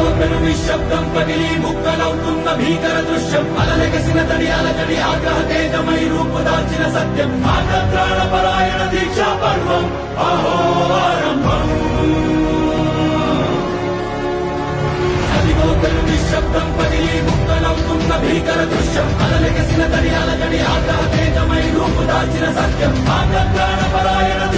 పెను నిశ్శబ్దం పగిలి ముక్కలవుతున్న భీకర దృశ్యం. అలలెగసిన తడి అలజడి ఆగ్రహ తేజమై రూపుదాల్చిన సత్యం. ఆగ్రత్రాణ పరాయణ దీక్షా పర్వం. అహో ఆరంభం. అదిగో పెను నిశ్శబ్దం పగిలి ముక్కలవుతున్న భీకర దృశ్యం. అలలెగసిన తడి అలజడి ఆగ్రహ తేజమై రూపుదాల్చిన సత్యం. ఆగ్రత్రాణ పరాయణ